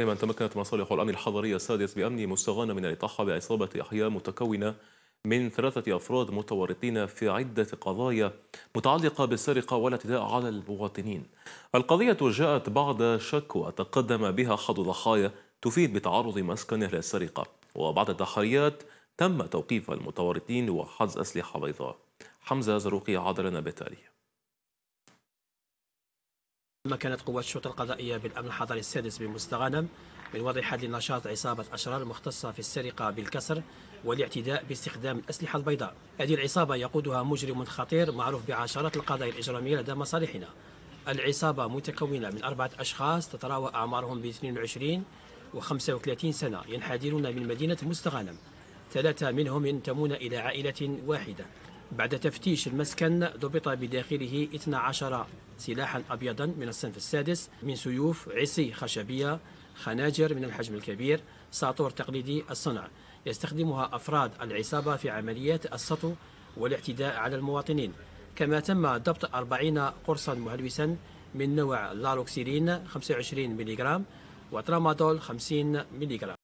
من تمكنت مصالح الأمن الحضري السادس بأمن مستغانة من الإطاحة بعصابة أحياء متكونة من ثلاثة أفراد متورطين في عدة قضايا متعلقة بالسرقة والاعتداء على المواطنين. القضية جاءت بعد شكوى تقدم بها أحد الضحايا تفيد بتعرض مسكنه للسرقة وبعد التحريات تم توقيف المتورطين وحجز أسلحة بيضاء. حمزة زروقي عاد لنا بالتالي مكنت قوات الشرطة القضائية بالأمن الحضري السادس بمستغانم من وضع حد لنشاط عصابة أشرار المختصة في السرقة بالكسر والاعتداء باستخدام الأسلحة البيضاء. هذه العصابة يقودها مجرم خطير معروف بعشرات القضايا الإجرامية لدى مصالحنا. العصابة متكونة من أربعة أشخاص تتراوح أعمارهم ب 22 و 35 سنة ينحدرون من مدينة مستغانم. ثلاثة منهم ينتمون إلى عائلة واحدة. بعد تفتيش المسكن ضبط بداخله 12 سلاحا أبيضا من الصنف السادس من سيوف عصي خشبية خناجر من الحجم الكبير ساطور تقليدي الصنع. يستخدمها أفراد العصابة في عمليات السطو والاعتداء على المواطنين. كما تم ضبط 40 قرصا مهلوسا من نوع لالوكسيرين 25 ملغ وترامادول 50 ملغ